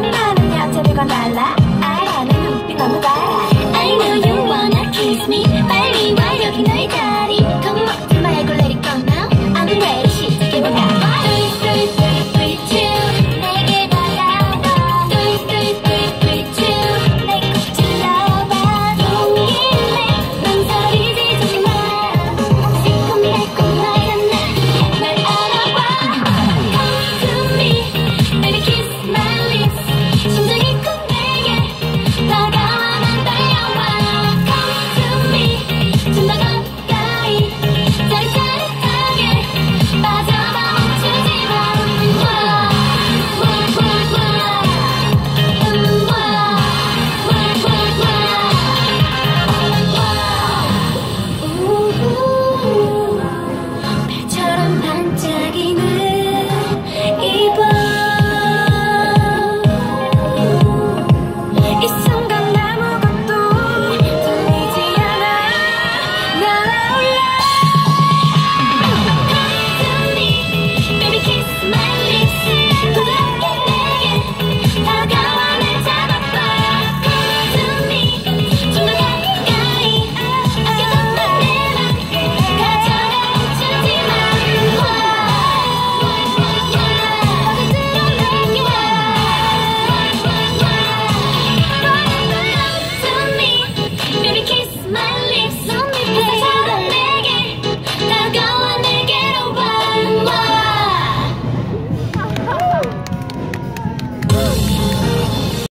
Bye.